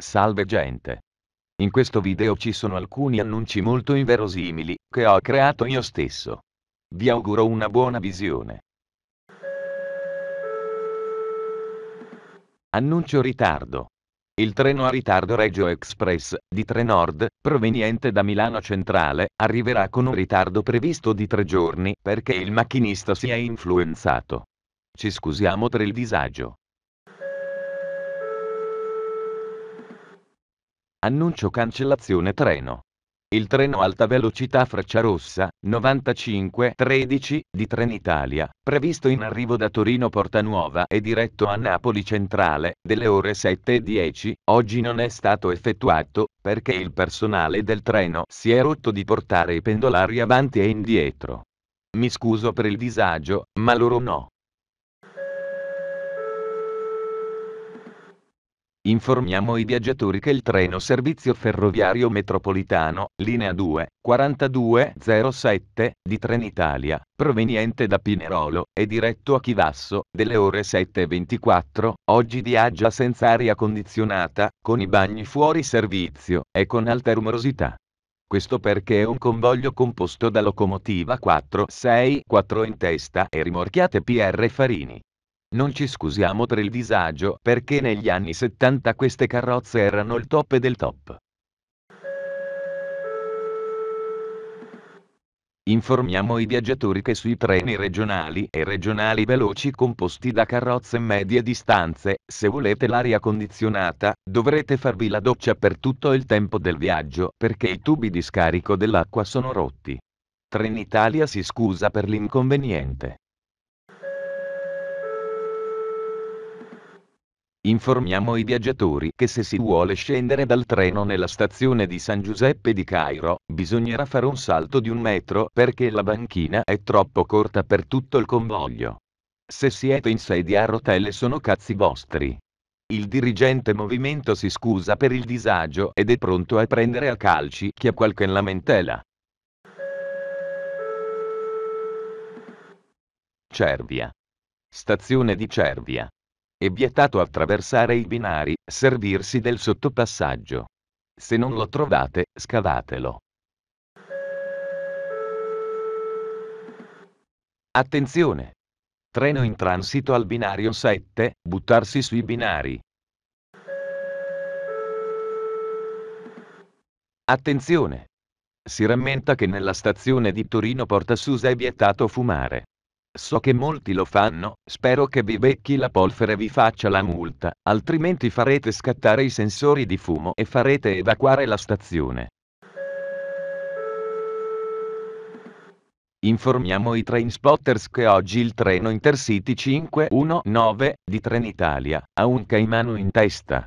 Salve gente! In questo video ci sono alcuni annunci molto inverosimili, che ho creato io stesso. Vi auguro una buona visione. Annuncio ritardo. Il treno a ritardo Reggio Express, di Trenord, proveniente da Milano Centrale, arriverà con un ritardo previsto di tre giorni, perché il macchinista si è influenzato. Ci scusiamo per il disagio. Annuncio cancellazione treno. Il treno alta velocità Frecciarossa, 95-13, di Trenitalia, previsto in arrivo da Torino Porta Nuova e diretto a Napoli Centrale, delle ore 7.10, oggi non è stato effettuato, perché il personale del treno si è rotto di portare i pendolari avanti e indietro. Mi scuso per il disagio, ma loro no. Informiamo i viaggiatori che il treno servizio ferroviario metropolitano, linea 2, 4207, di Trenitalia, proveniente da Pinerolo, e diretto a Chivasso, delle ore 7.24, oggi viaggia senza aria condizionata, con i bagni fuori servizio, e con alta rumorosità. Questo perché è un convoglio composto da locomotiva 4, 6, 4 in testa e rimorchiate PR Farini. Non ci scusiamo per il disagio, perché negli anni 70 queste carrozze erano il top del top. Informiamo i viaggiatori che sui treni regionali e regionali veloci composti da carrozze medie distanze, se volete l'aria condizionata, dovrete farvi la doccia per tutto il tempo del viaggio, perché i tubi di scarico dell'acqua sono rotti. Trenitalia si scusa per l'inconveniente. Informiamo i viaggiatori che se si vuole scendere dal treno nella stazione di San Giuseppe di Cairo, bisognerà fare un salto di un metro perché la banchina è troppo corta per tutto il convoglio. Se siete in sedia a rotelle sono cazzi vostri. Il dirigente movimento si scusa per il disagio ed è pronto a prendere a calci chi ha qualche lamentela. Cervia. Stazione di Cervia. È vietato attraversare i binari, servirsi del sottopassaggio. Se non lo trovate, scavatelo. Attenzione! Treno in transito al binario 7, buttarsi sui binari. Attenzione! Si rammenta che nella stazione di Torino Porta Susa è vietato fumare. So che molti lo fanno, spero che vi becchi la polvere e vi faccia la multa, altrimenti farete scattare i sensori di fumo e farete evacuare la stazione. Informiamo i train spotters che oggi il treno Intercity 519 di Trenitalia ha un caimano in testa.